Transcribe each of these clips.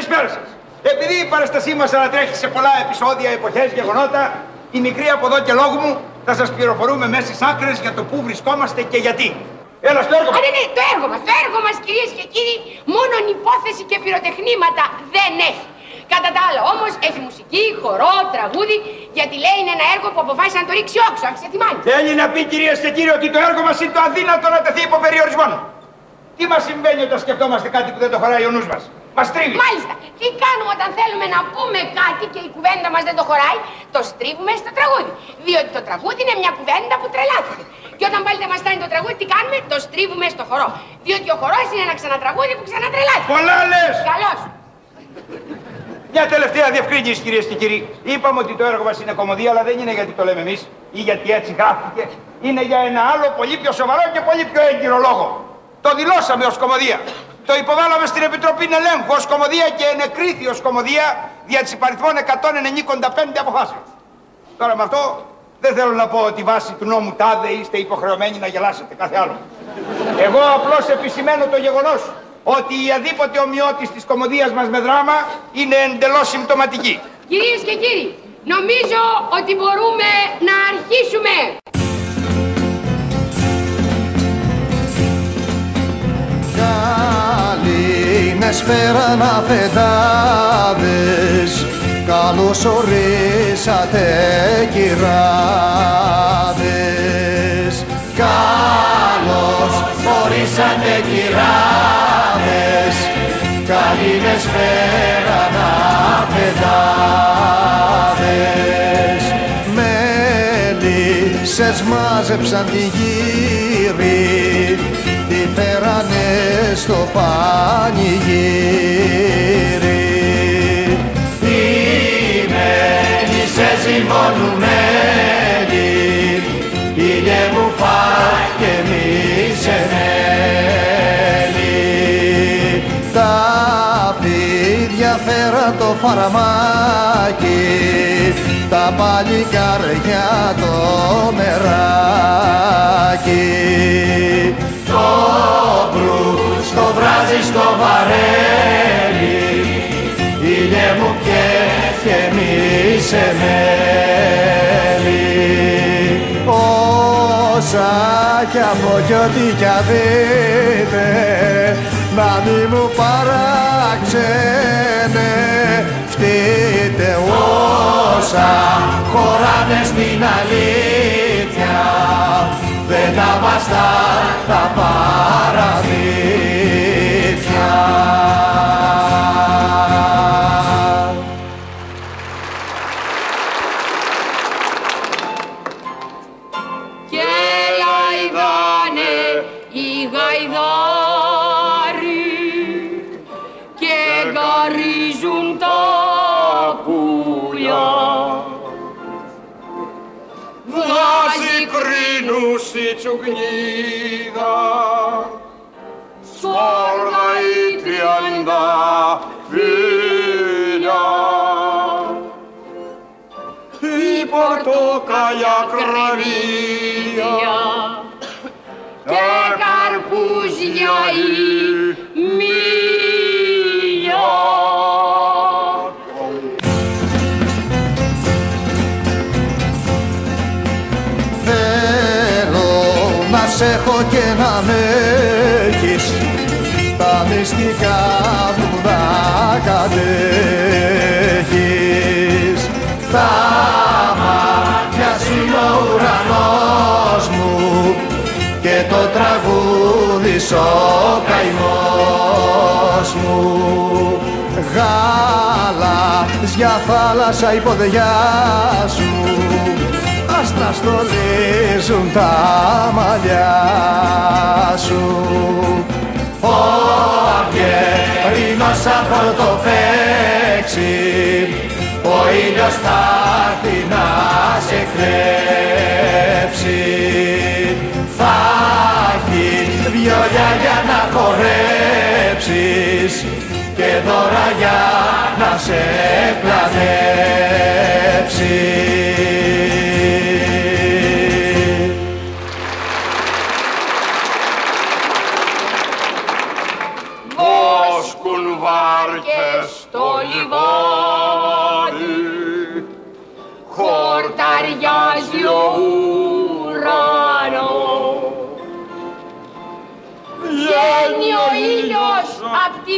Καλησπέρα σας. Επειδή η παραστασή μας ανατρέχει σε πολλά επεισόδια, εποχές, γεγονότα, η μικρή από εδώ και λόγου μου θα σας πληροφορούμε μέσα στις άκρες για το πού βρισκόμαστε και γιατί. Έλα στο έργο Α, ναι, ναι, το έργο μας, το έργο μας κυρίες και κύριοι, μόνο υπόθεση και πυροτεχνήματα δεν έχει. Κατά τα άλλα όμως έχει μουσική, χορό, τραγούδι, γιατί λέει είναι ένα έργο που αποφάσισε να το ρίξει όξο, αν σε θυμάμαι. Θέλει να πει κυρίες και κύριοι ότι το έργο μας είναι το αδύνατο να τεθεί υπό περιορισμόν. Τι μας συμβαίνει όταν σκεφτόμαστε κάτι που δεν το χωράει ο νους μας; Μας τρίβεις. Μάλιστα, τι κάνουμε όταν θέλουμε να πούμε κάτι και η κουβέντα μας δεν το χωράει, το στρίβουμε στο τραγούδι. Διότι το τραγούδι είναι μια κουβέντα που τρελάθηκε. Και όταν πάλι δεν μας στάνει το τραγούδι, τι κάνουμε, το στρίβουμε στο χορό. Διότι ο χορός είναι ένα ξανατραγούδι που ξανατρελάθηκε. Πολλά λες! Καλώς. Μια τελευταία διευκρίνηση κυρίες και κύριοι. Είπαμε ότι το έργο μας είναι κομμωδία, αλλά δεν είναι γιατί το λέμε εμείς ή γιατί έτσι γράφτηκε. Είναι για ένα άλλο πολύ πιο σοβαρό και πολύ πιο έγκυρο λόγο. Το δηλώσαμε ως κομμωδία. Το υποβάλαμε στην Επιτροπή Ελέγχου ως κομμωδία και ενεκρίθη ως κομμωδία δια της υπαριθμών 195 αποφάσεων. Τώρα με αυτό δεν θέλω να πω ότι βάσει του νόμου τάδε είστε υποχρεωμένοι να γελάσετε κάθε άλλο. Εγώ απλώς επισημαίνω το γεγονός ότι η αδίποτε ομοιότης της κομμωδίας μας με δράμα είναι εντελώς συμπτωματική. Κυρίες και κύριοι, νομίζω ότι μπορούμε να αρχίσουμε. Καληνεσπέρα να φετάδες Καλώς ορίσατε κυράδες. Καλώς ορίσατε κυράδες. Καληνεσπέρα να φετάδες Μέλισσες μάζεψαν τη γύρι. Τη φέρανε στο πανηγύρι. Οι μέλισσες ζυμωνουμένοι Ήλιε μου φάει και μη σε μέλη Τα φίδια φέραν το φαραμάκι τα παλικάρια το μεράκι το μπρούσκο βράζει στο βαρέλι. Ήλιε μου και γεμίσε μέλι. Όσα κι από κι ό,τι κι αν δείτε να μη μου παράξενε. Φτείτε όσα χωράνε στην αλήθεια δεν τα βαστά τα παραμύθια. Krieger, sorga i trianda vilja. I portokaja kravija, i έχω και να με έχεις. Τα μυστικά μου να κατέχεις. Τα μάτια σου είναι ο ουρανός μου και το τραγούδι σ' ο καημός μου. Γάλαζια θάλασσα η ποδιά σου Ας να στολίζουν τα μαλλιά σου Ο Αυγερίνος σαν πρωτοφέξει Ο ήλιος θα έρθει να σε κλέψει Θα έχει βιολιά για να χορέψεις και δώρα για να σε πλανέψει.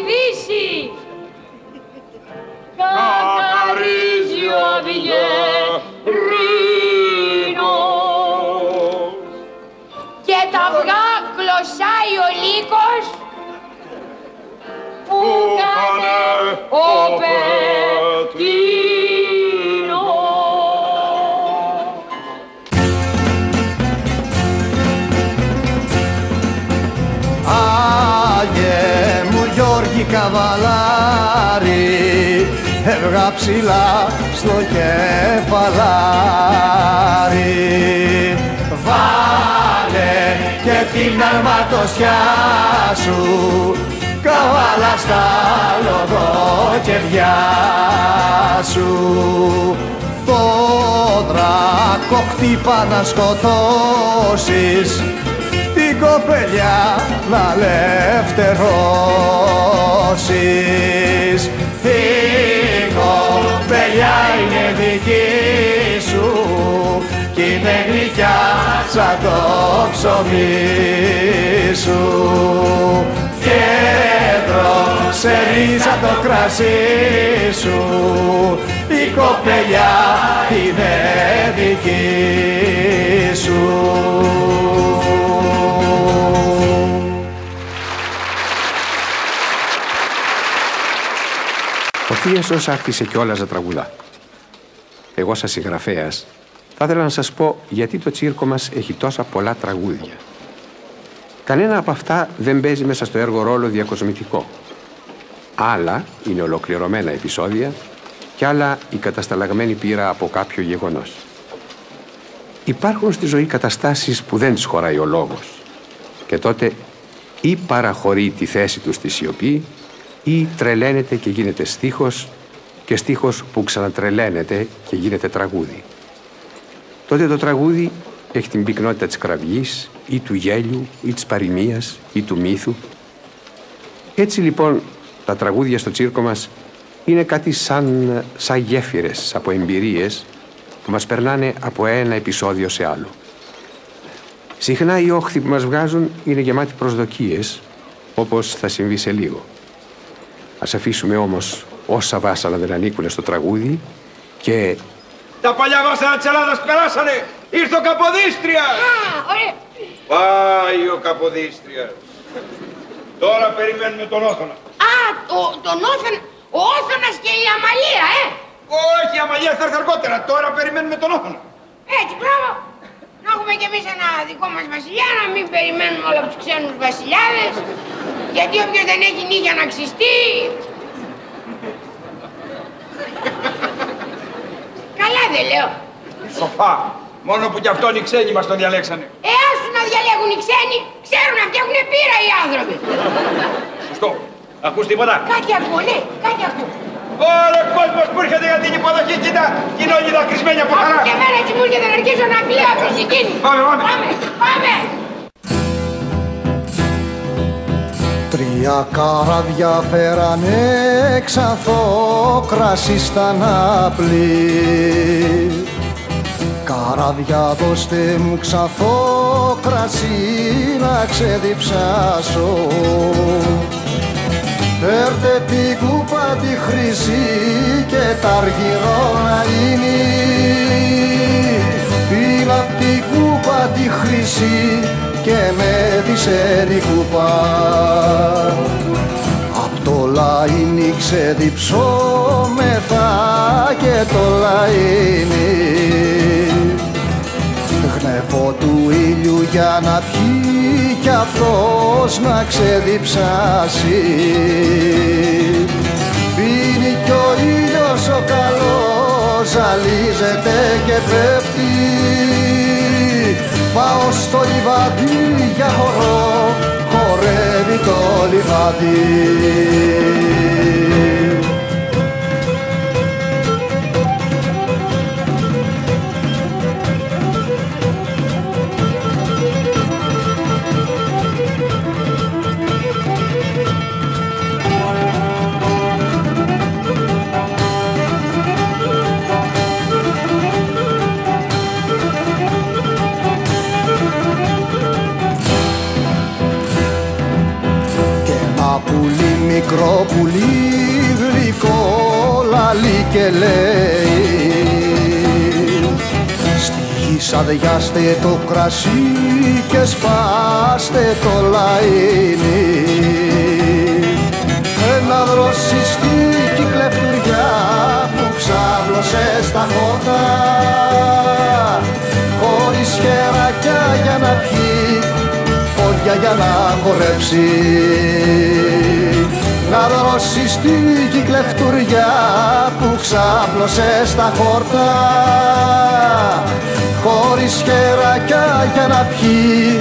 Δύση καθαρίζει ο Αυγερίνος και τα αυγά κλωσάει ο λύκος που κάνε ο Πετίνος. Γιώργη Καβαλάρη έβγα ψηλά στο κεφαλάρι. Βάλε και την αρματοσιά σου καβάλα στα λοδοκεβιά σου. Το δράκο χτύπα να σκοτώσεις την κοπελιά να ελευθερώσεις η κοπελιά είναι δική σου κι είναι γλυκιά σαν το ψωμί σου. Και σε ρίζα το κρασί σου. Η κοπελιά είναι δική σου Ο Θίασος άρχισε κιόλας να τραγουδά. Εγώ σαν συγγραφέας θα ήθελα να σας πω γιατί το τσίρκο μας έχει τόσα πολλά τραγούδια. Κανένα από αυτά δεν παίζει μέσα στο έργο ρόλο διακοσμητικό. Άλλα είναι ολοκληρωμένα επεισόδια και άλλα η κατασταλαγμένη πείρα από κάποιο γεγονός. Υπάρχουν στη ζωή καταστάσεις που δεν τις χωράει ο λόγος και τότε ή παραχωρεί τη θέση τους στη σιωπή ή τρελαίνεται και γίνεται στίχος και στίχος που ξανατρελαίνεται και γίνεται τραγούδι. Τότε το τραγούδι έχει την πυκνότητα της κραυγής ή του γέλιου ή της παροιμίας ή του μύθου. Έτσι λοιπόν τα τραγούδια στο τσίρκο μας είναι κάτι σαν, σαν γέφυρες από εμπειρίες που μας περνάνε από ένα επεισόδιο σε άλλο. Συχνά οι όχθοι που μας βγάζουν είναι γεμάτοι προσδοκίες, όπως θα συμβεί σε λίγο. Ας αφήσουμε όμως όσα βάσανα δεν ανήκουν στο τραγούδι και Τα παλιά βάσανα της Ελλάδας περάσανε. Ήρθε ο Καποδίστριας. Α, ωραία. Πάει ο Καποδίστριας. Τώρα περιμένουμε τον Όθωνα. Α, το, τον Όθωνα, ο Όθωνας και η Αμαλία, ε. Όχι, η Αμαλία θα έρθει αργότερα. Τώρα περιμένουμε τον Όθωνα. Έτσι, μπράβο. Να έχουμε κι εμείς ένα δικό μας βασιλιά, να μην περιμένουμε όλα τους ξένους βασιλιάδες. Γιατί όποιος δεν έχει νύχια να ξυστεί... Καλά δεν λέω. Σοφά. Μόνο που κι αυτόν οι ξένοι μας τον διαλέξανε. Ε, άσου να διαλέγουν οι ξένοι. Ξέρουν αυτοί έχουν πείρα οι άνθρωποι. Σωστό. Ακούς τίποτα; Κάτι ακούω, ναι, κάτι ακούω. Όλο ο κόσμος που έρχεται για την υποδοχή, κοίτα, και είναι όλοι δακρυσμένοι από Από χαρά. και εμένα έτσι μου έρχεται να αρχίσω να κλαίω από ζητήνη. Πάμε, πάμε. Πάμε, πάμε. Τρία καράβια φέρανε ξανθό κρασί στα ναπλή Καράβια δώστε μου ξανθό κρασί να ξεδιψάσω Φέρτε την κούπα τη χρυσή και τα αργυρό να είναι. Πήρα απ' την κούπα τη χρυσή και με τη σέρι κούπα. Απ' το λαϊνί ξεδιψώμεθα και το λαϊνί Γνέφω του ήλιου για να πιει κι αυτός να ξεδιψάσει. Πίνει κι ο ήλιος ο καλός ζαλίζεται και πέφτει. Πάω στο λιβάδι για χορό χορεύει το λιβάδι μικρό πουλί γλυκό λαλεί και λέει Στη γη σαδιάστε το κρασί και σπάστε το λαΐνι Ένα δροσιστή κλεφτουριά που ξάβλωσε στα χώτα χωρίς χερακιά για να πιει, πόδια για να χορέψει να δώσει στην κυκλευτουριά που ξάπλωσε στα χόρτα. Χωρίς χερακιά για να πιει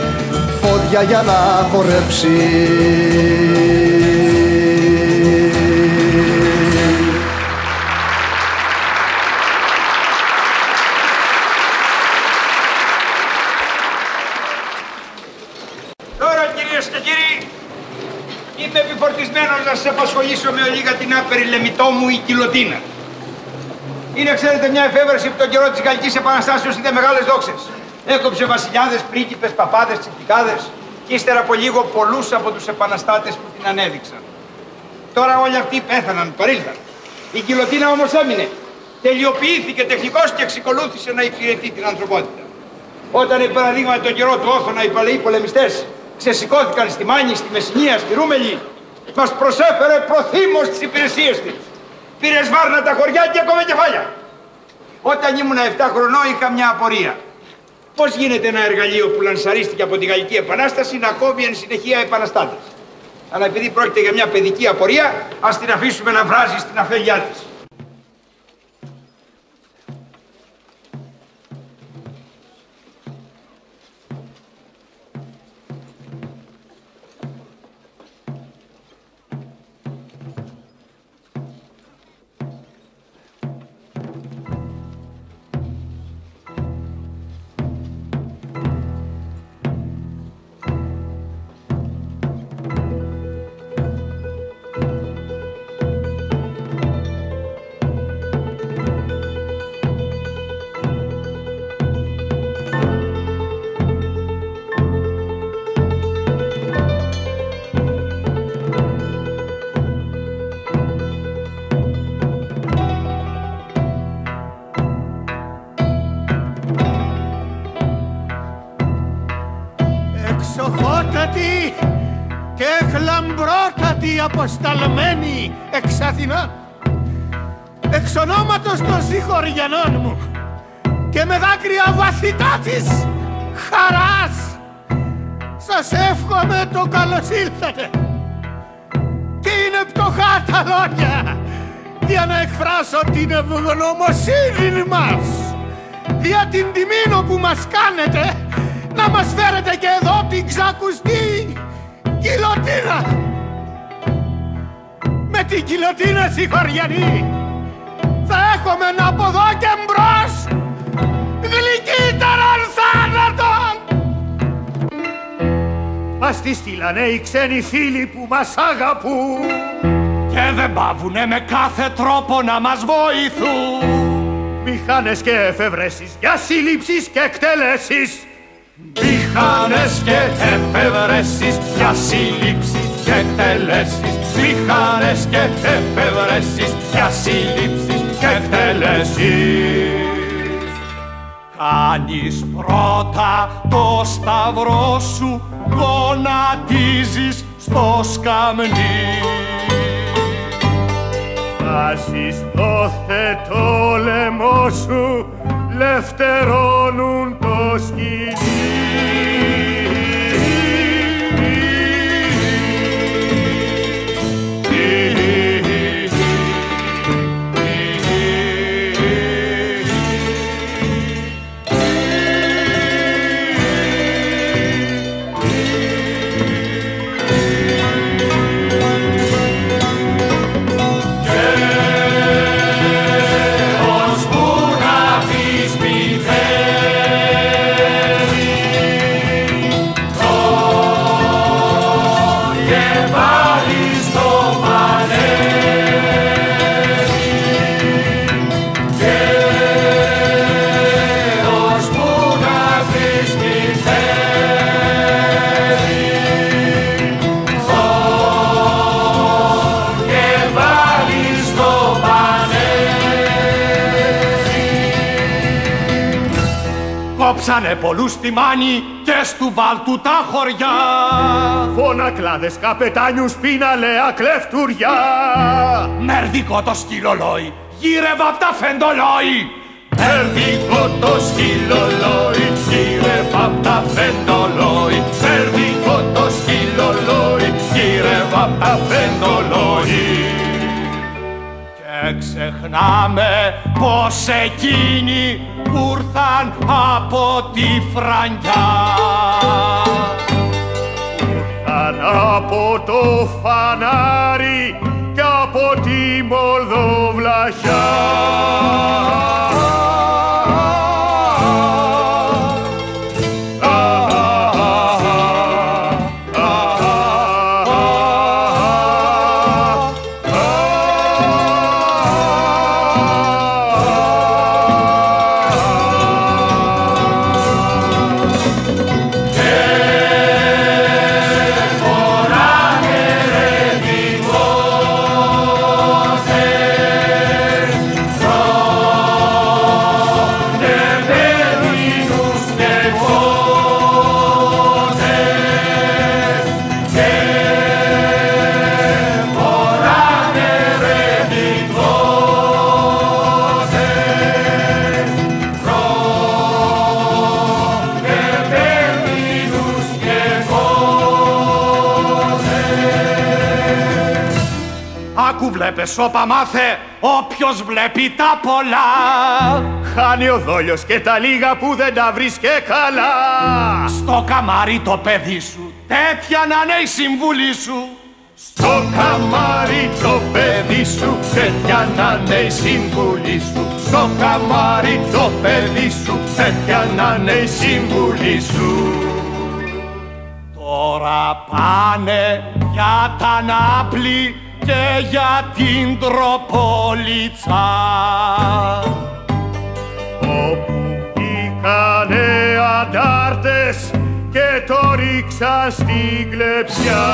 πόδια για να χορέψει να σας απασχολήσω με ολίγα την άπερη λεμιτό μου η κιλοτίνα. Είναι, ξέρετε, μια εφεύρεση που τον καιρό της Γαλλικής Επαναστάσεως είδε μεγάλες δόξες. Έκοψε βασιλιάδες, πρίγκιπες, παπάδες, τσιπτικάδες και ύστερα από λίγο πολλούς από τους επαναστάτες που την ανέδειξαν. Τώρα όλοι αυτοί πέθαναν, παρήλθαν. Η κιλοτίνα όμως έμεινε. Τελειοποιήθηκε τεχνικώς και εξακολούθησε να υπηρετεί την ανθρωπότητα. Όταν, παραδείγμα, τον καιρό του Όθωνα οι παλαιοί πολεμιστές ξεσηκώθηκαν στη Μάνη, στη Μεσσηνία, στη Ρούμελη, μας προσέφερε προθύμως τις υπηρεσίες της. Πήρε σβάρνα τα χωριά και ακόμα κεφάλια. Όταν ήμουν 7 χρονών είχα μια απορία. Πώς γίνεται ένα εργαλείο που λανσαρίστηκε από τη Γαλλική Επανάσταση να κόβει εν συνεχεία επαναστάτες; Αλλά επειδή πρόκειται για μια παιδική απορία, ας την αφήσουμε να βράζει στην αφέλειά της. Αποσταλμένη εξ Αθηνά εξ ονόματος των συγχωριανών μου και με δάκρυα βαθυτά της χαράς σας εύχομαι το καλώς ήλθατε και είναι πτωχά τα λόγια για να εκφράσω την ευγνωμοσύνη μας δια την τιμήνο που μας κάνετε να μας φέρετε και εδώ την ξακουστή κιλοτίνα. με την κιλοτίνα συγχωριανή θα έχουμε από εδώ και μπρος. Γλυκύτερον θάνατον Μας τη στείλανε οι ξένοι φίλοι που μας αγαπούν. Και δεν πάβουνε με κάθε τρόπο να μας βοηθούν. Μηχάνες και εφευρέσεις για σύλληψεις και εκτελέσεις. Μηχάνες και εφευρέσεις για σύλληψεις και εκτελέσεις Μηχάνες και εφευρέσεις για σύλληψεις και εκτελέσεις. Κάνεις πρώτα το σταυρό σου γονατίζεις στο σκαμνί. Βάζεις το θετό λαιμό σου λευτερώνουν το Κόψανε πολλούς στη Μάνη και στου Βάλτου τα χωριά. Φωνακλάδες, καπετάνιους, πίναλε, κλεφτουριά. Μερδικό το σκυλολόι, γύρευα απ' τα φεντολόι. Μερδικό το σκυλολόι, γύρευα απ' τα φεντολόι. Μερδικό το σκυλολόι, γύρευα απ' τα φεντολόι. Και ξεχνάμε πως εκείνοι που ήρθαν από τη Φραγκιά Ήρθαν από το φανάρι και από τη Μολδοβλαχιά. Άκου βλέπε σώπα μάθε όποιος βλέπει τα πολλά Χάνει ο δόλιος και τα λίγα που δεν τα βρίσκε καλά. Στο καμάρι το παιδί σου τέτοια να είναι η συμβουλή σου Στο καμάρι το παιδί σου, τέτοια να είναι η συμβουλή σου. Στο καμάρι το παιδί σου, τέτοια να είναι η συμβουλή σου. Τώρα πάνε για τα νάπλη και για την τροπολίτσα Όπου βγήκανε αντάρτες και το ρίξαν στην κλεψιά.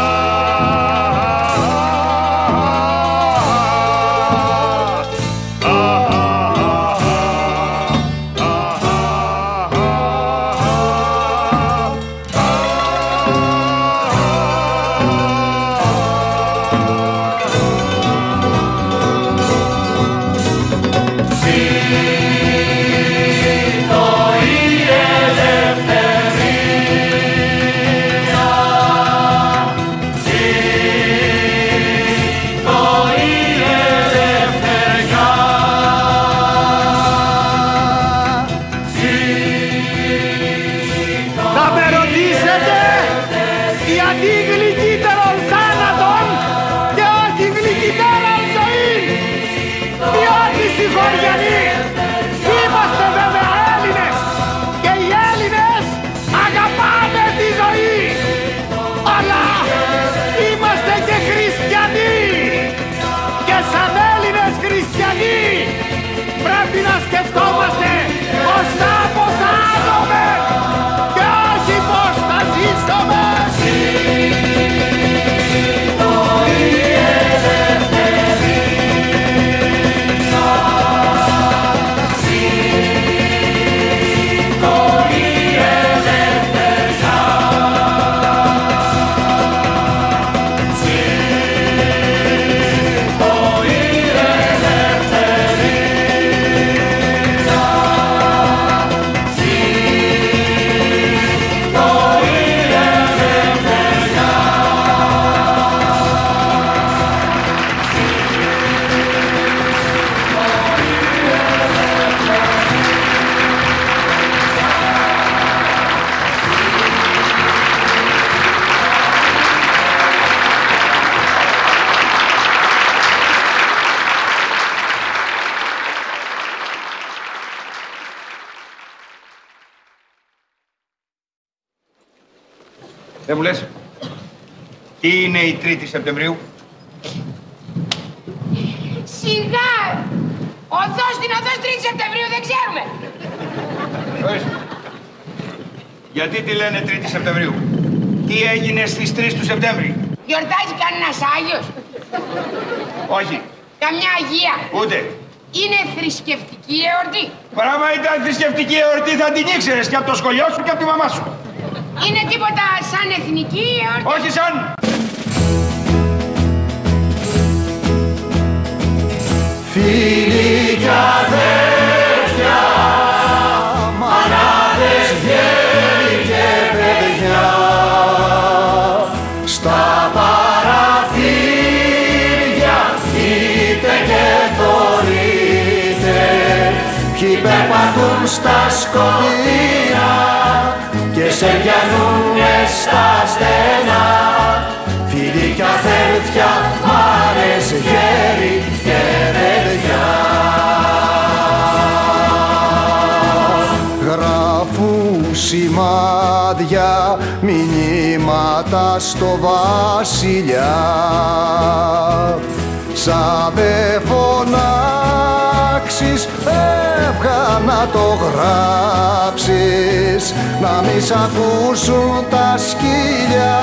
Η 3η Σεπτεμβρίου. Σιγά! Οδός στην οδός 3 Σεπτεμβρίου δεν ξέρουμε. Ορίστε. Γιατί τη λένε 3η Σεπτεμβρίου; Τι έγινε στις 3 του Σεπτέμβρη; Γιορτάζει κανένας Άγιος; Όχι. Καμιά Αγία; Ούτε. Είναι θρησκευτική εορτή; Πράγμα ήταν θρησκευτική εορτή θα την ήξερες και από το σχολείο σου και από τη μαμά σου. Είναι τίποτα σαν εθνική εορτή; Όχι σαν. Φίλοι κι αδέρφια, μανάδες, γέροι και παιδιά στα παραθύρια είτε και θωρείτε ποιοι περπατούν στα σκοτεινά και σε πιανούνε στα στενά μηνύματα στο βασιλιά. Σαν δε φωνάξεις, έβγα να το γράψεις. Να μη σ' ακούσουν τα σκύλια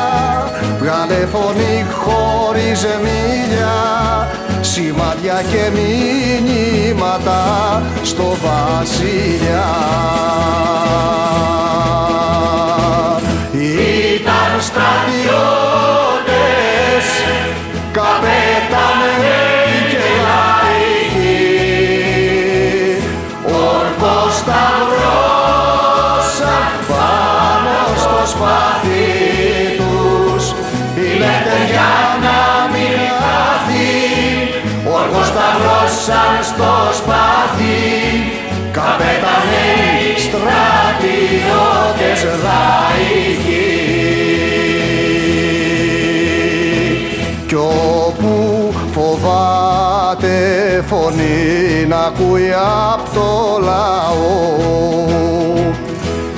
Βγάλε φωνή χωρίς μίλια Σημάδια και μηνύματα στο βασιλιά Ήταν στρατιώτες, καπετάνοι και λαϊκοί. Όρκος σταυρώσαν πάνω στο σπαθί τους. Η λευτεριά να μην χαθεί; Όρκος σταυρώσαν στο σπαθί. Καπετάνοι στρατιώτες λαϊκοί κι όπου φοβάται φωνή να ακούει απ' το λαό.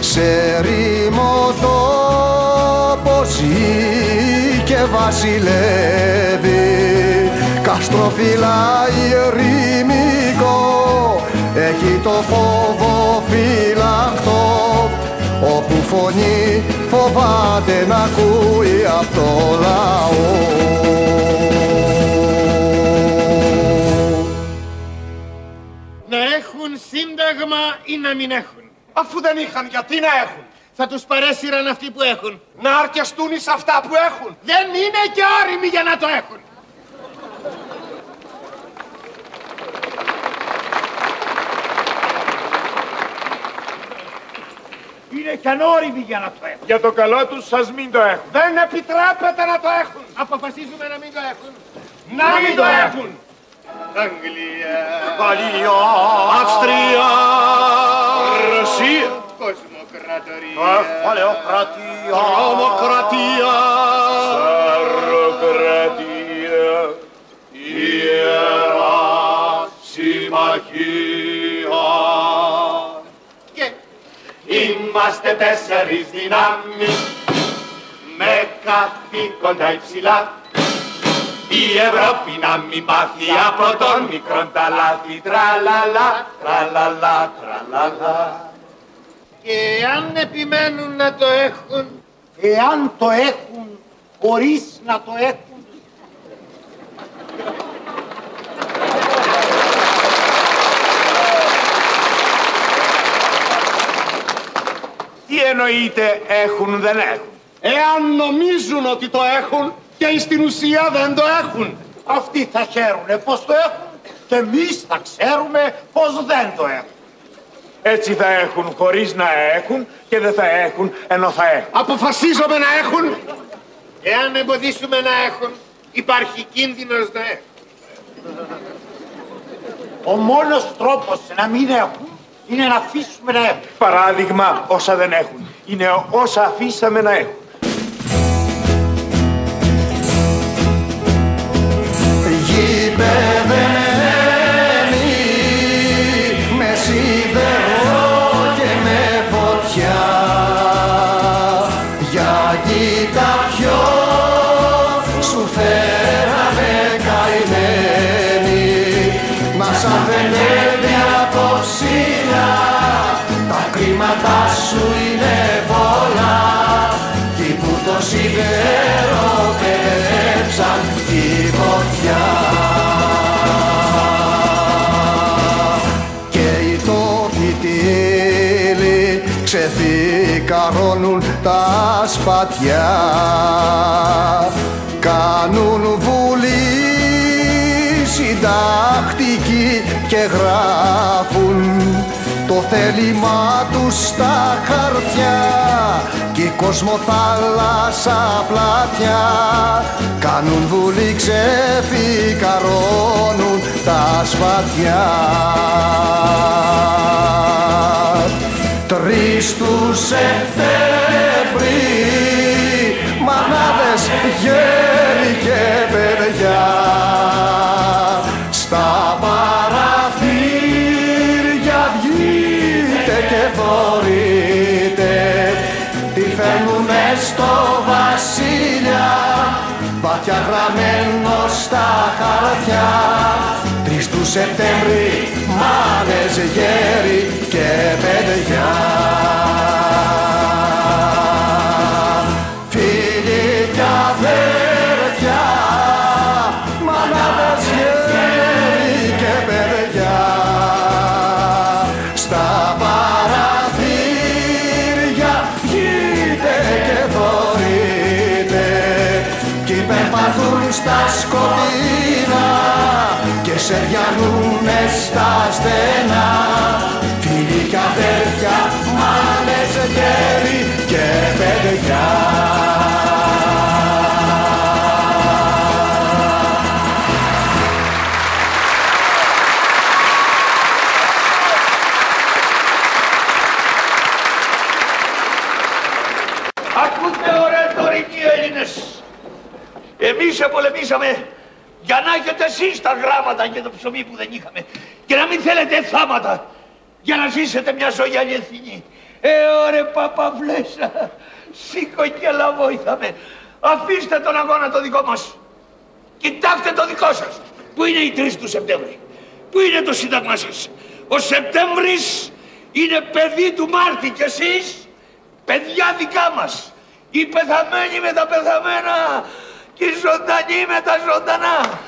Σε ρήμο τόπο ζει και βασιλεύει. Καστροφυλάει ερημικό έχει το φόβο φυλαχτό όπου φωνή φοβάται να ακούει απ' το λαό Να έχουν σύνταγμα ή να μην έχουν. Αφού δεν είχαν, γιατί να έχουν; Θα τους παρέσυραν αυτοί που έχουν. Να αρκεστούν εις αυτά που έχουν; Δεν είναι και όριμοι για να το έχουν. Είναι και ανώριμοι για να το έχουν. Για το καλό τους σας μην το έχουν. Δεν επιτρέπεται να το έχουν. Αποφασίζουμε να μην το έχουν. Να μην το έχουν. Αγγλία, Γαλλία, Αυστρία, Ρωσία, Κοσμοκρατορία, Παλαιοκρατία, Τρομοκρατία, Είμαστε τέσσερις δυνάμεις με καθήκοντα υψηλά η Ευρώπη να μην μάθει από τον μικρόν τα λάθη τραλαλα, τραλαλα, τραλαλα. και αν επιμένουν να το έχουν, εάν το έχουν χωρίς να το έχουν. Τι εννοείται έχουν δεν έχουν. Εάν νομίζουν ότι το έχουν και στην ουσία δεν το έχουν. Αυτοί θα χαίρουνε πως το έχουν και εμείς θα ξέρουμε πως δεν το έχουν. Έτσι θα έχουν χωρίς να έχουν και δεν θα έχουν ενώ θα έχουν. Αποφασίζομαι να έχουν. εάν εμποδίσουμε να έχουν, υπάρχει κίνδυνος να έχουν. Ο μόνος τρόπος να μην έχουν είναι να αφήσουμε να έχουν. Παράδειγμα όσα δεν έχουν. Είναι όσα αφήσαμε να έχουν. Γηπεδεμένη τα σπατιά κάνουν βουλή συντακτική και γράφουν το θέλημά τους στα χαρτιά. Κι η θάλασσα πλάτια. Κάνουν βουλή ξεφυκαρώνουν τα σπατιά Τρεις τους Σεπτέμβρη μανάδες γέροι και παιδιά. Στα παραθύρια βγείτε και φορείτε τι φέρνουνε στο βασίλια βαθιά γραμμένο στα χαρτιά. Τρεις τους Σεπτέμβρη μάνες γέροι και παιδιά Εμείς επολεμήσαμε για να έχετε εσείς τα γράμματα και το ψωμί που δεν είχαμε. Και να μην θέλετε θάματα για να ζήσετε μια ζωή αληθινή. Ε, ωρε παπαβλέσα, σήκω και λαβόηθαμε. Αφήστε τον αγώνα το δικό μας. Κοιτάξτε το δικό σας. Πού είναι η 3 του Σεπτέμβρη; Πού είναι το σύνταγμά σας; Ο Σεπτέμβρης είναι παιδί του Μάρτη και εσείς παιδιά δικά μας. Οι πεθαμένοι με τα πεθαμένα και ζωντανή με τα ζωντανά.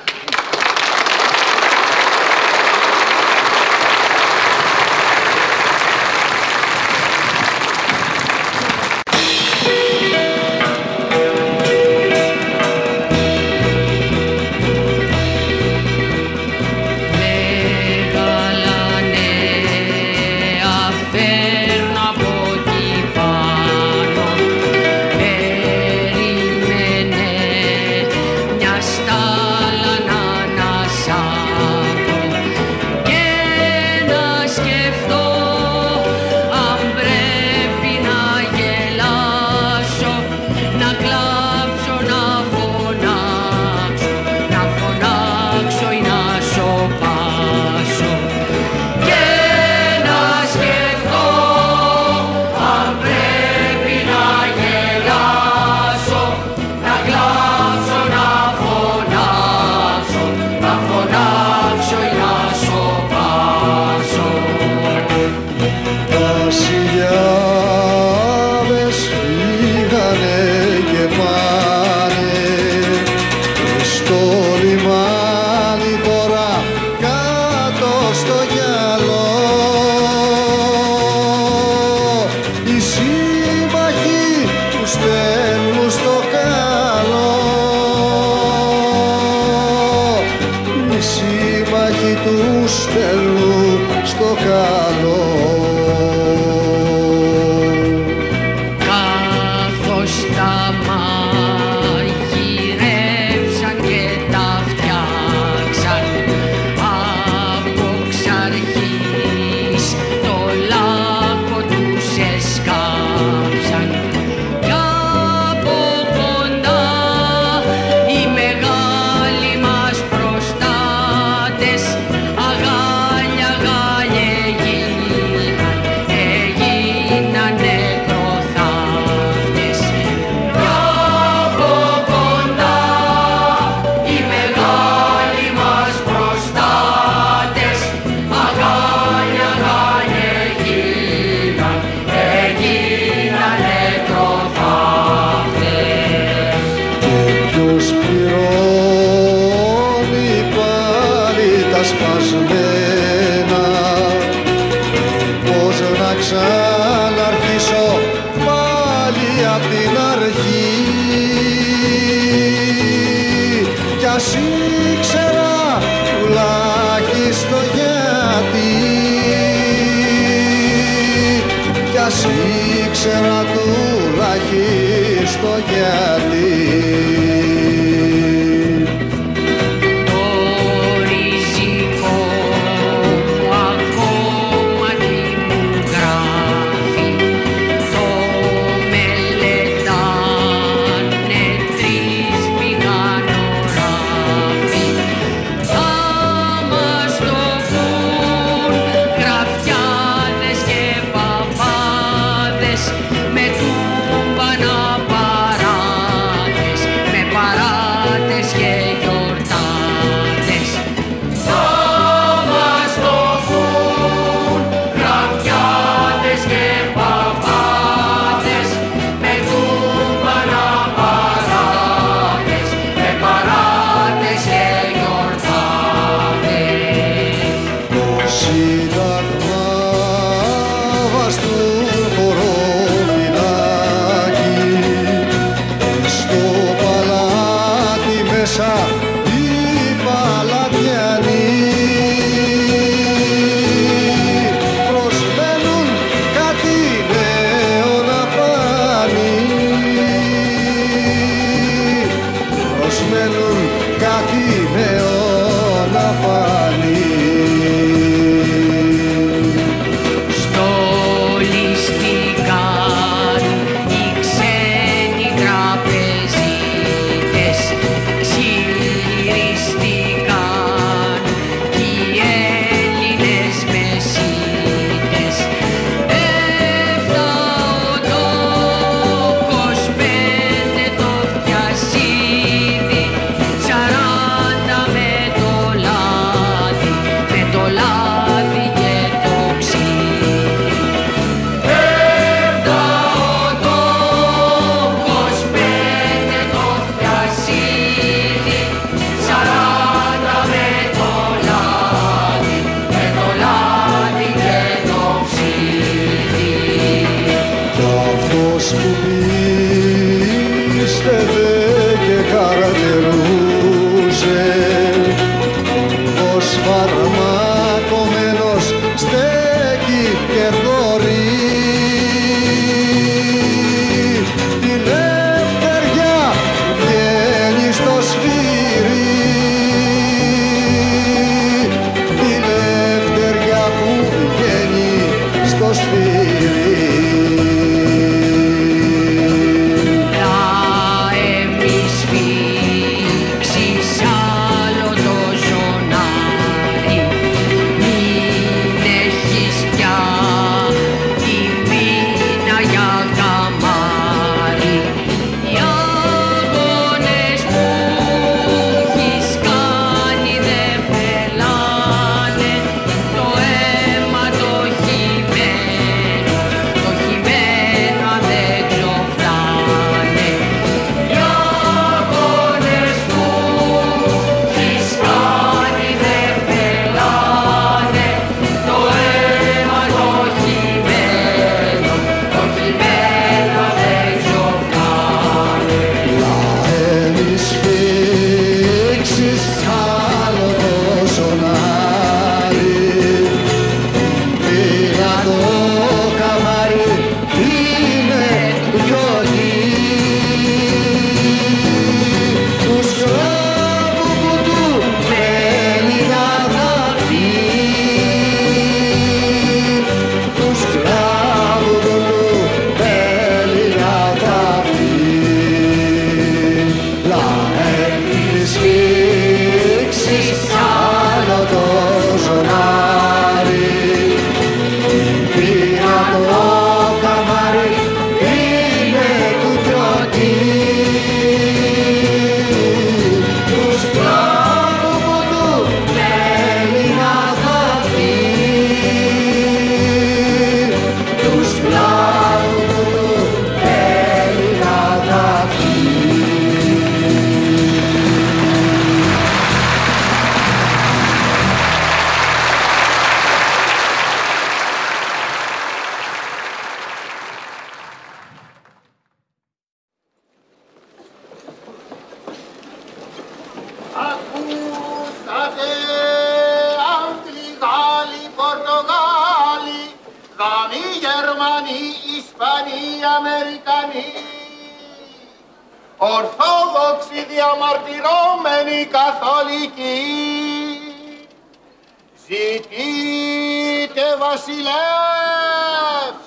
Βασιλεύς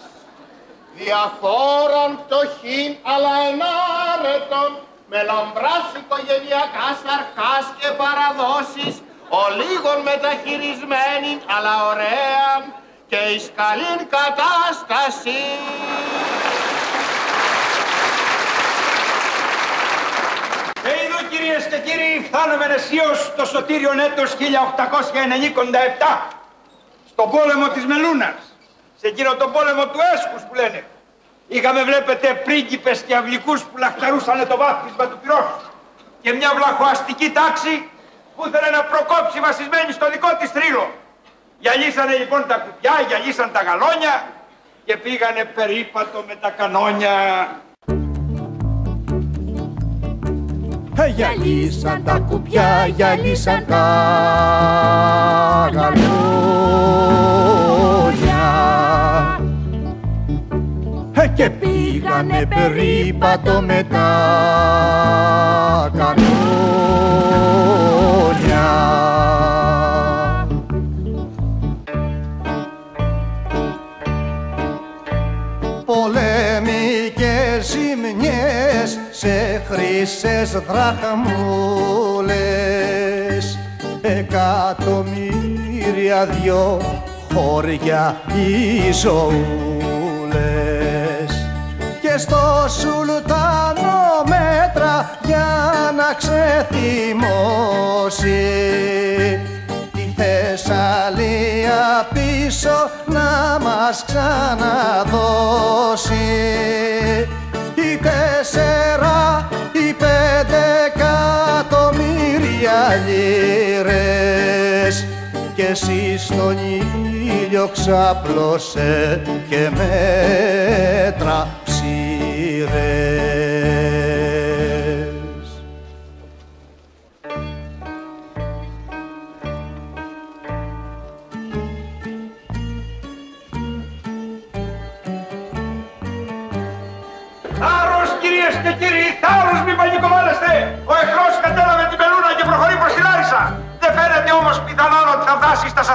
διαφόρων πτωχήν αλλά ενάρετων με λαμπράς οικογενειακά σαρκάς και παραδόσεις ο λίγων μεταχειρισμένη αλλά ωραία και εις καλήν κατάσταση. Και εδώ κυρίες και κύριοι φτάνουμε αισίως το σωτήριον έτος 1897 στον πόλεμο της Μελούνας σε εκείνο τον πόλεμο του Έσκους που λένε είχαμε βλέπετε πρίγκιπες και αυλικούς που λαχταρούσαν το βάθμισμα του πυρός και μια βλαχοαστική τάξη που ήθελε να προκόψει βασισμένη στο δικό της τρίλο. Γυαλίσανε λοιπόν τα κουπιά, γυαλίσαν τα γαλόνια και πήγανε περίπατο με τα κανόνια. Γυαλίσαν τα κουπιά, γυαλίσαν τα γαλόνια ε, και πήγανε περίπατο με τα σε χρυσές δραχμούλες εκατομμύρια δυο χώρια οι ζωούλες και στο σουλτάνο μέτρα για να ξεθυμώσει τη Θεσσαλία πίσω να μας ξαναδώσει οι τέσσερα, οι πέντε εκατομμύρια λίρες και εσύ στον ήλιο ξάπλωσε και μέτρα ψήρες.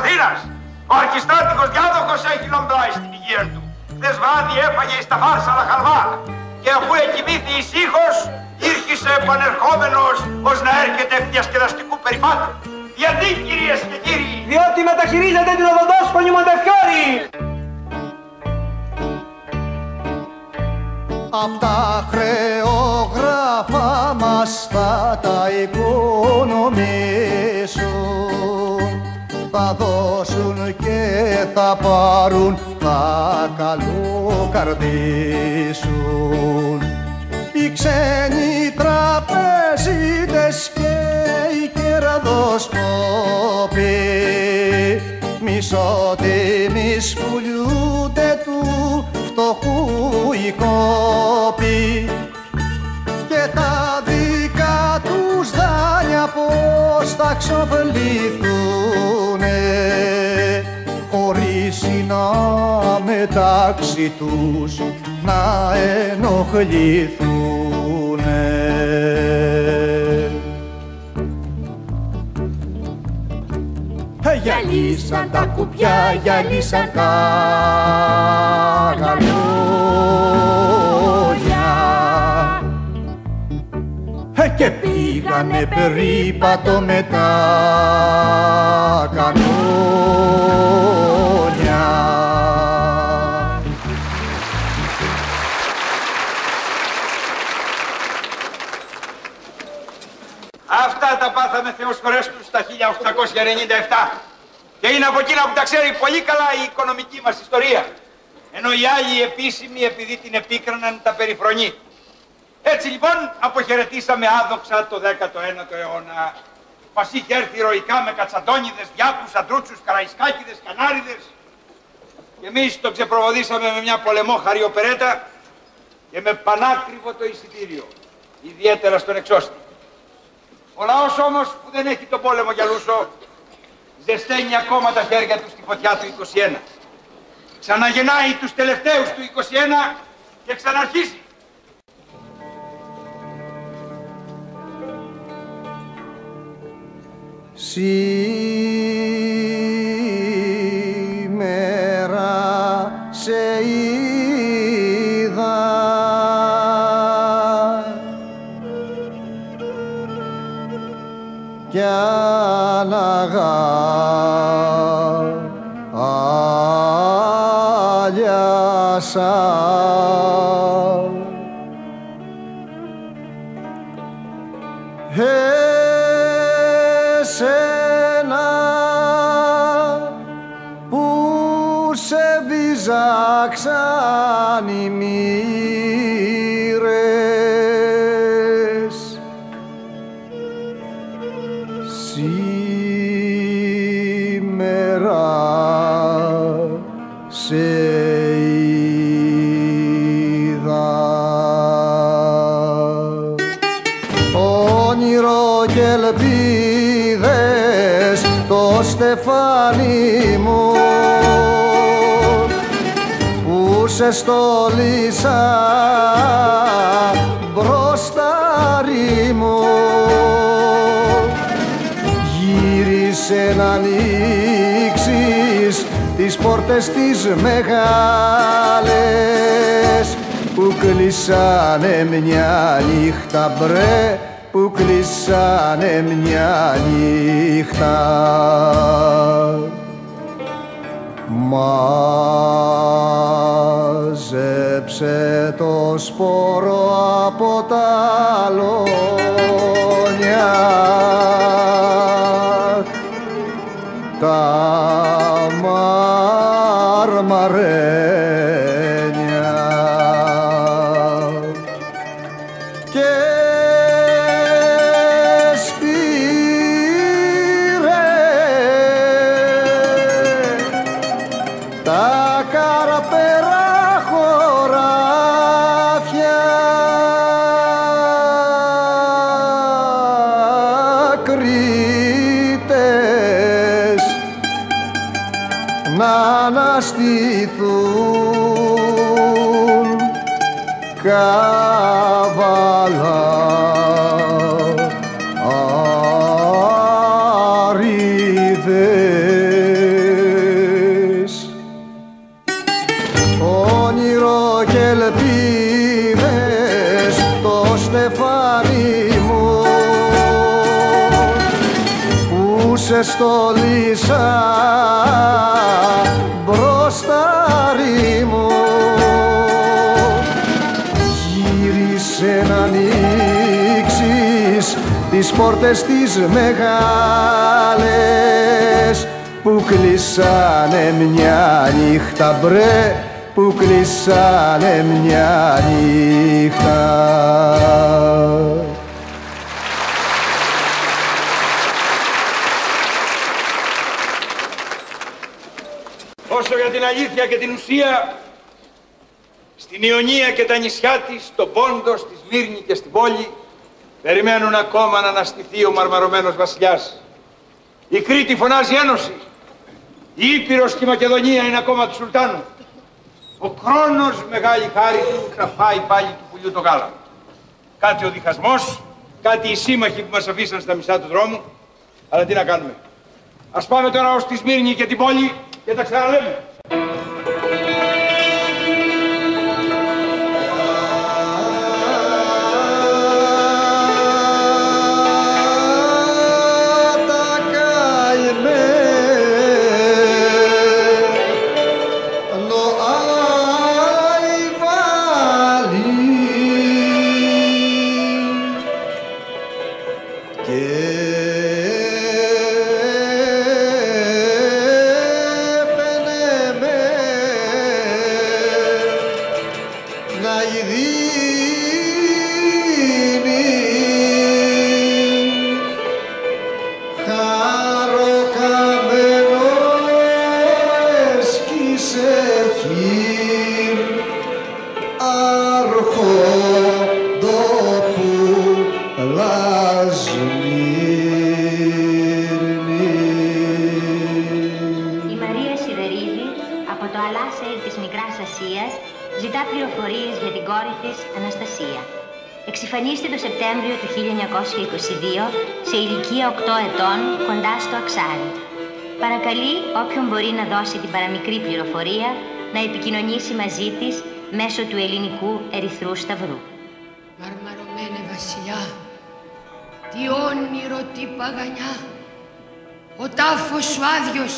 Αθήνας. Ο αρχιστράτηγος διάδοχος έχει λομπράει στην υγεία του. Χθες βράδυ έφαγε στα φάρσα αλλά χαλβά. Και αφού εκοιμήθη ησύχως, ήρχισε επανερχόμενος ως να έρχεται εκ διασκεδαστικού περιπάτου. Γιατί κυρίες και κύριοι; Διότι μεταχειρίζεται την οδοντόσπονη Μοντεφιόρη. Απ' τα χρεόγραφα μας θα τα οικονομήσουν θα πάρουν θα καλοκαρδίσουν. Οι ξένοι τραπεζίτες και οι κερδοσκόποι μισότιμοι σπουλιούνται του φτωχού οι κόποι. Και τα δικά τους δάνεια πώς θα ξοφληθούνε χωρίς να μεταξύ τους να ενοχληθούνε. γυαλίσαν τα κουπιά, γυαλίσαν τα γαλόνια ε, και πήγανε περίπατο με τα κανόνια. Αυτά τα πάθαμε Θεός τους στα 1897 και είναι από εκείνα που τα ξέρει πολύ καλά η οικονομική μας ιστορία. Ενώ οι άλλοι επίσημοι επειδή την επίκραναν τα περιφρονεί. Έτσι λοιπόν αποχαιρετήσαμε άδοξα το 19ο αιώνα. Μας είχε έρθει ηρωικά με κατσαντόνιδες, διάκους, αντρούτσους, καραϊσκάκιδες, κανάριδες. Και εμείς το ξεπροβοδίσαμε με μια πολεμόχαρη οπερέτα και με πανάκριβο το εισιτήριο. Ιδιαίτερα στον εξώστη. Ο λαός όμως που δεν έχει τον πόλεμο για λούσο, ζεσταίνει ακόμα τα χέρια του στη φωτιά του 21. Ξαναγεννάει τους τελευταίους του 21 και ξαναρχίζει. Σήμερα σε που σε στολίσα μπροστάρι μου. Γύρισε να ανοίξεις τις πόρτες τις μεγάλες που κλείσανε μια νύχτα μπρε που κλείσανε μια νύχτα Μάζεψε το σπόρο από τα λόνια. Τα μαρμαρένια στολίσα μπροστάρι μου. Γύρισε να ανοίξεις τις πόρτες τις μεγάλες που κλείσανε μια νύχτα μπρε που κλείσανε μια νύχτα Όσο για την αλήθεια και την ουσία, στην Ιωνία και τα νησιά της, στον Πόντο, στη Σμύρνη και στην πόλη, περιμένουν ακόμα να αναστηθεί ο μαρμαρωμένος βασιλιάς. Η Κρήτη φωνάζει ένωση. Η Ήπειρος και η Μακεδονία είναι ακόμα του Σουλτάνου. Ο χρόνος μεγάλη χάρη του θα φάει πάλι του πουλιού το γάλα. Κάτι ο διχασμός, κάτι οι σύμμαχοι που μας αφήσαν στα μισά του δρόμου. Αλλά τι να κάνουμε. Ας πάμε τώρα ως τη Σμύρνη και την πόλη και τα ξαναλέμε. Παραμικρή πληροφορία να επικοινωνήσει μαζί της μέσω του ελληνικού Ερυθρού Σταυρού. Μαρμαρωμένε βασιλιά, τι όνειρο, τι παγανιά, ο τάφος σου άδειος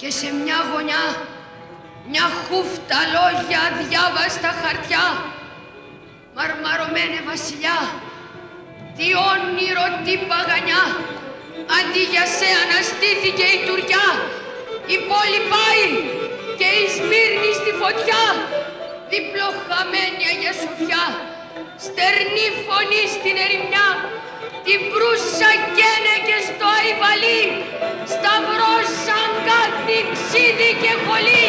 και σε μια γωνιά μια χούφτα λόγια αδιάβαστα χαρτιά. Μαρμαρωμένε βασιλιά, τι όνειρο, τι παγανιά, αντί για σε αναστήθηκε η Τουρκιά, η πόλη πάει και η Σμύρνη στη φωτιά, διπλοχαμένη Αγία Σοφιά, στερνή φωνή στην ερημιά, την προύσα καίνε και στο αϊβαλί, σταυρός σαν κάτι ξύδι και χολή.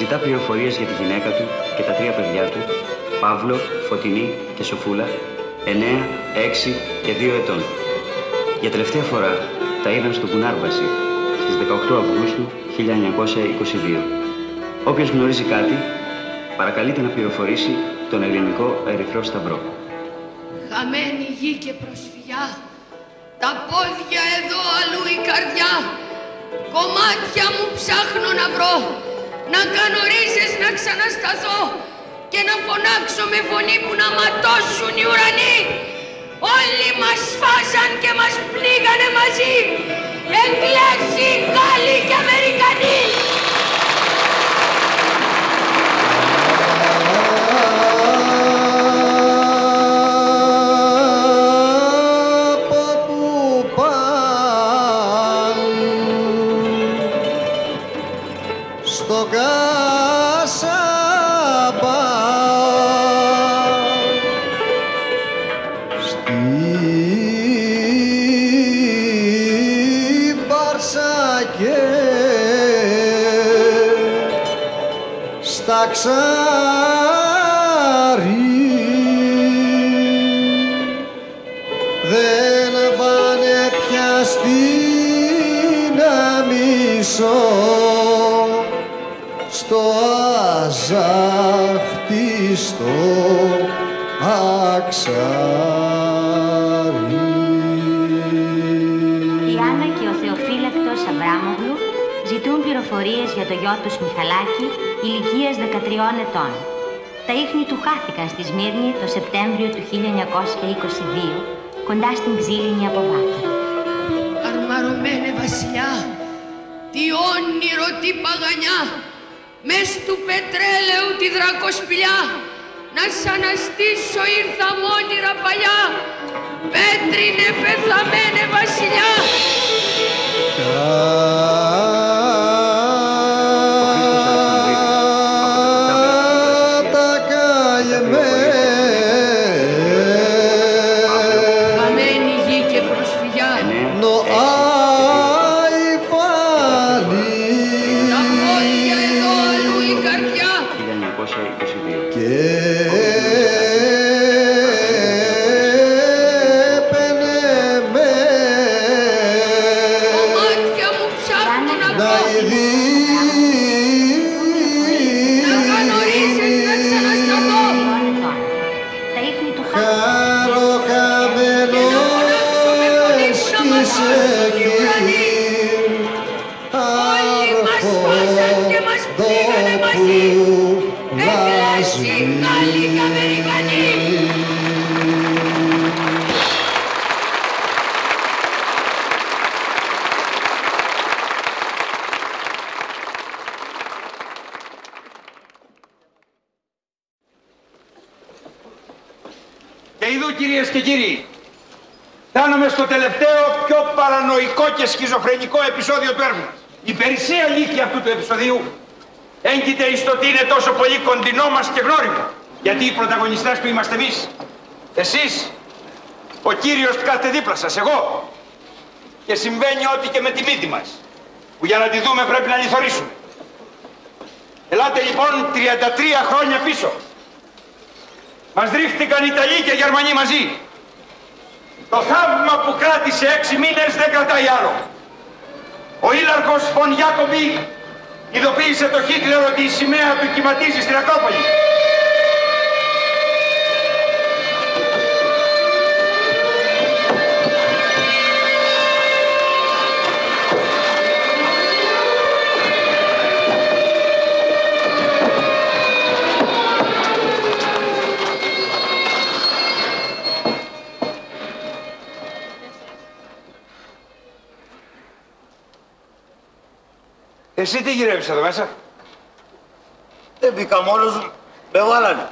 Ζητά πληροφορίες για τη γυναίκα του και τα τρία παιδιά του, Παύλο, Φωτεινή και Σοφούλα, 9, 6 και 2 ετών. Για τελευταία φορά τα είδαν στο Κουνάρβαση στις 18 Αυγούστου 1922. Όποιος γνωρίζει κάτι, παρακαλείται να πληροφορήσει τον Ελληνικό Ερυθρό Σταυρό. Χαμένη γη και προσφυγιά, τα πόδια εδώ αλλού η καρδιά, κομμάτια μου ψάχνω να βρω, να κάνω ρίζες να ξανασταθώ και να φωνάξω με φωνή που να ματώσουν οι ουρανοί. Όλοι μας φάσαν και μας πνίγανε μαζί, Εγγλέζοι, Γάλλοι και Αμερικανοί. Για το γιο τους Μιχαλάκη ηλικίας 13 ετών. Τα ίχνη του χάθηκαν στη Σμύρνη το Σεπτέμβριο του 1922, κοντά στην ξύλινη αποβάτα. Αρμαρωμένε βασιλιά, τι όνειρο, τι παγανιά, μες του πετρέλαιου τη δρακοσπηλιά, να σ' αναστήσω ήρθα μόνιρα παλιά, πέτρινε πεθαμένε βασιλιά. Πήγανε μαζί Εγγλέζοι, Γάλλοι και Αμερικανοί Και ειδού κυρίες και κύριοι, φτάνουμε στο τελευταίο πιο παρανοϊκό και σχιζοφρενικό επεισόδιο του έργου μας. Η περισσία λύκη αυτού του επεισοδίου έγκυται εις το ότι είναι τόσο πολύ κοντινό μας και γνώριμο. Γιατί οι πρωταγωνιστές του είμαστε εμείς. Εσείς, ο κύριος που κάθεται δίπλα σας, εγώ. Και συμβαίνει ό,τι και με τη μύτη μας. Που για να τη δούμε πρέπει να λιθορίσουμε. Ελάτε λοιπόν 33 χρόνια πίσω. Μας ρίχτηκαν Ιταλοί και Γερμανοί μαζί. Το θαύμα που κράτησε έξι μήνες δεν κρατάει άλλο. Ο Ήλαρχος Φων Ιάκομπι ειδοποίησε το Χίτλερ ότι η σημαία του κυματίζει στην Ακρόπολη. Εσύ τι γυρεύεις εδώ μέσα; Δεν μπήκα μόνος μου. Με βάλανε.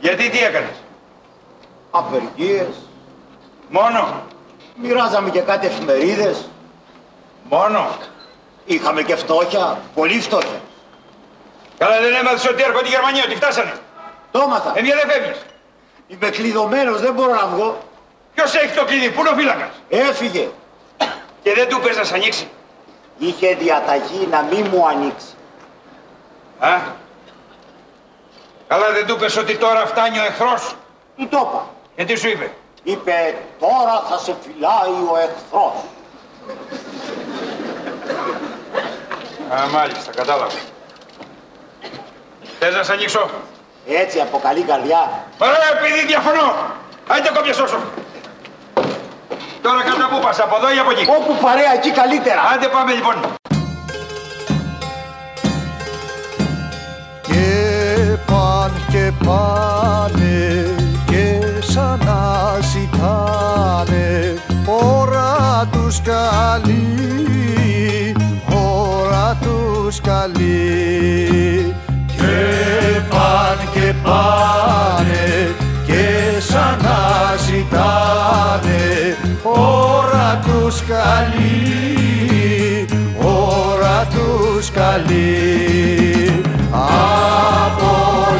Γιατί τι έκανες; Απεργίες. Μόνο. Μοιράζαμε και κάτι εφημερίδες. Μόνο. Είχαμε και φτώχεια. Πολύ φτώχεια. Καλά δεν έμαθες ότι έρχονται οι Γερμανοί, ότι φτάσανε. Το έμαθα. Ε, μια δεν φεύγεις. Είμαι κλειδωμένος, δεν μπορώ να βγω. Ποιος έχει το κλειδί, πού είναι ο φύλακας; Έφυγε. Και δεν του πες να σ' ανοίξει. Είχε διαταγή να μη μου ανοίξει. Α. Καλά δεν του πες ότι τώρα φτάνει ο εχθρός; Του το είπα; Και τι σου είπε; Είπε τώρα θα σε φυλάει ο εχθρός. Α, μάλιστα, κατάλαβα. Θες να σ' ανοίξω; Έτσι από καλή καρδιά. Ωραία, επειδή διαφωνώ. Άντε κόμπια σώσο. Τώρα κατά πού πας, από εδώ ή από εκεί; Όπου παρέα, εκεί καλύτερα. Άντε πάμε λοιπόν. Και παν και πάνε και σαν να ζητάνε ώρα τους καλή, ώρα τους καλή. Και παν και πάνε και σαν να ζητάνε ώρα τους καλή, ώρα τους καλή. Από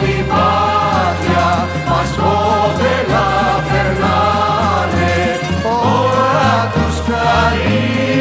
λιμάνια μας κόβελα περνάνε ώρα τους καλή,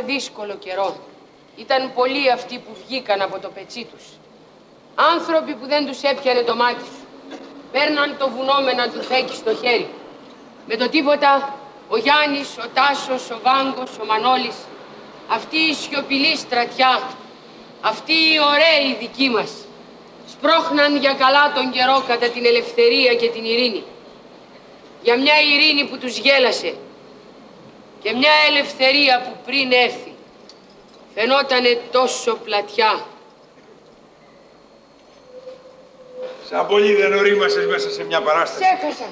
κάθε δύσκολο καιρό, ήταν πολλοί αυτοί που βγήκαν από το πετσί τους. Άνθρωποι που δεν τους έπιανε το μάτι σου. Παίρναν το βουνό με να του φέκει στο χέρι. Με το τίποτα, ο Γιάννης, ο Τάσος, ο Βάγκος, ο Μανώλης, αυτή η σιωπηλή στρατιά, αυτή η ωραία δική μας, σπρώχναν για καλά τον καιρό κατά την ελευθερία και την ειρήνη. Για μια ειρήνη που τους γέλασε και μια ελευθερία που πριν έρθει φαινότανε τόσο πλατιά. Σαν πολύ δεν ορίμασες μέσα σε μια παράσταση. Ξέχασα.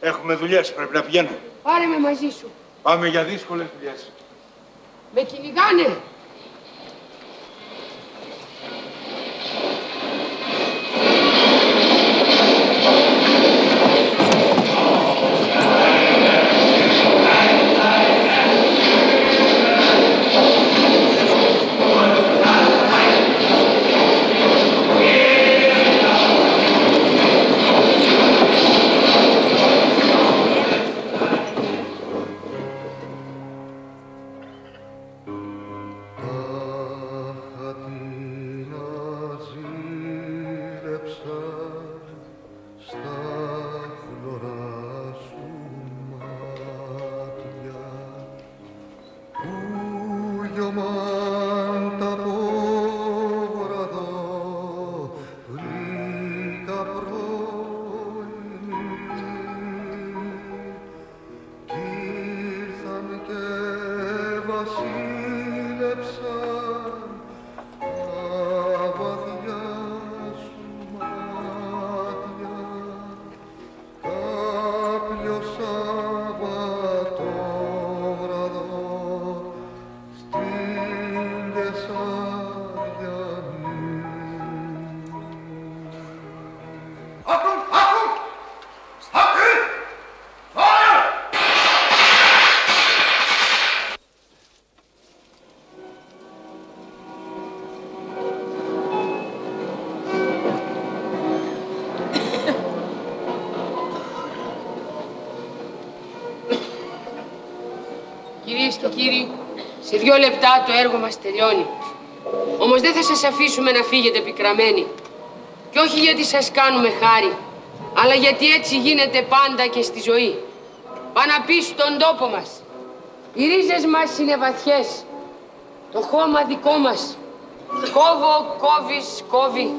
Έχουμε δουλειές, πρέπει να πηγαίνουμε. Πάρε με μαζί σου. Πάμε για δύσκολες δουλειές. Με κυνηγάνε. Δύο λεπτά το έργο μας τελειώνει. Όμως δεν θα σας αφήσουμε να φύγετε πικραμένοι. Και όχι γιατί σας κάνουμε χάρη, αλλά γιατί έτσι γίνεται πάντα και στη ζωή. Πά να πεις στον τόπο μας. Οι ρίζες μας είναι βαθιές. Το χώμα δικό μας. Κόβω, κόβεις, κόβει.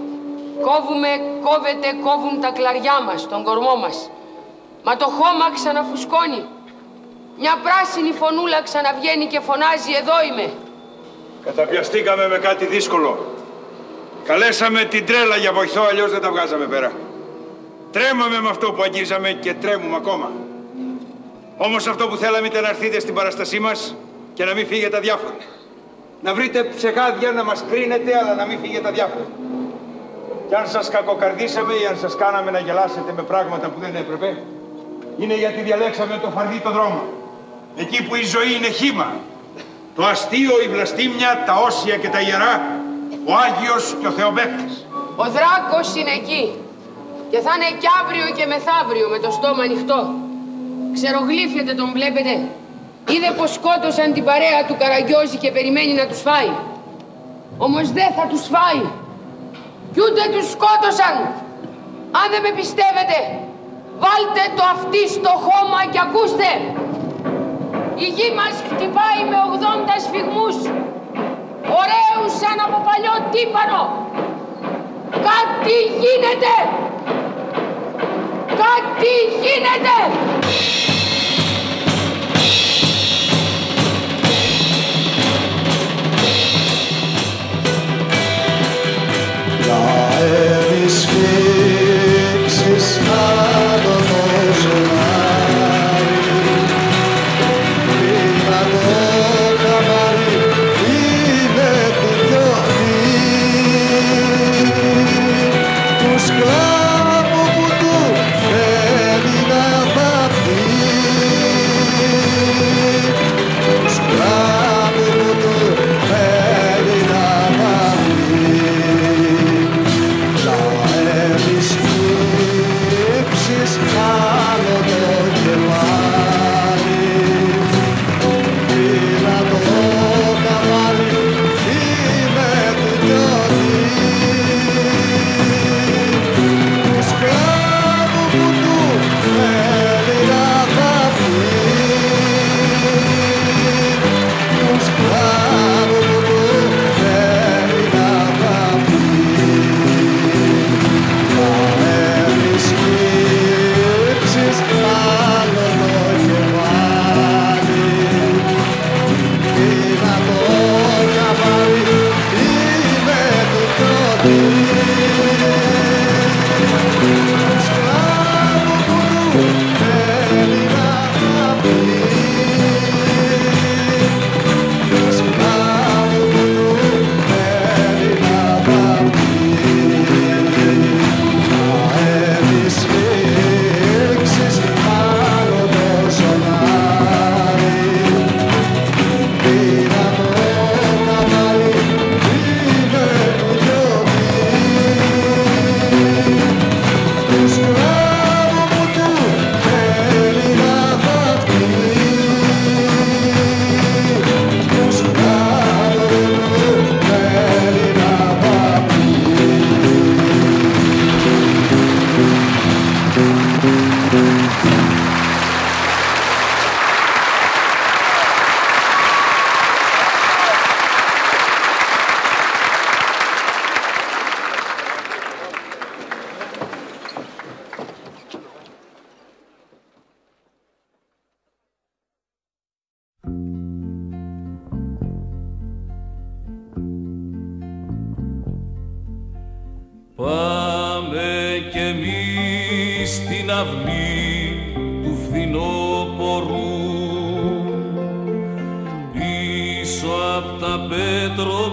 Κόβουμε, κόβεται, κόβουν τα κλαριά μας, τον κορμό μας. Μα το χώμα ξαναφουσκώνει. Μια πράσινη φωνούλα ξαναβγαίνει και φωνάζει «Εδώ είμαι». Καταπιαστήκαμε με κάτι δύσκολο. Καλέσαμε την τρέλα για βοηθό, αλλιώς δεν τα βγάζαμε πέρα. Τρέμαμε με αυτό που αγγίζαμε και τρέμουμε ακόμα. Όμως αυτό που θέλαμε ήταν να έρθετε στην παραστασή μας και να μην φύγετε αδιάφοροι. Να βρείτε ψεγάδια να μας κρίνετε, αλλά να μην φύγετε αδιάφοροι. Και αν σας κακοκαρδίσαμε ή αν σας κάναμε να γελάσετε με πράγματα που δεν έπρεπε, είναι γιατί διαλέξαμε το φαρδί το δρόμο. Εκεί που η ζωή είναι χήμα. Το αστείο, η βλαστήμια, τα όσια και τα ιερά, ο Άγιος και ο Θεοπέκτης. Ο δράκος είναι εκεί. Και θα είναι κι αύριο και μεθαύριο με το στόμα ανοιχτό. Ξερογλύφεται τον βλέπετε. Είδε πως σκότωσαν την παρέα του Καραγκιόζη και περιμένει να τους φάει. Όμως δεν θα τους φάει. Κι ούτε τους σκότωσαν. Αν δεν με πιστεύετε, βάλτε το αυτί στο χώμα και ακούστε. Η γη μας χτυπάει με 80 σφιγμούς. Ωραίους σαν από παλιό τύπανο. Κάτι γίνεται. Κάτι γίνεται.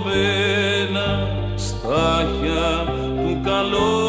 Πετρωμένα στάχια του καλοκαιριού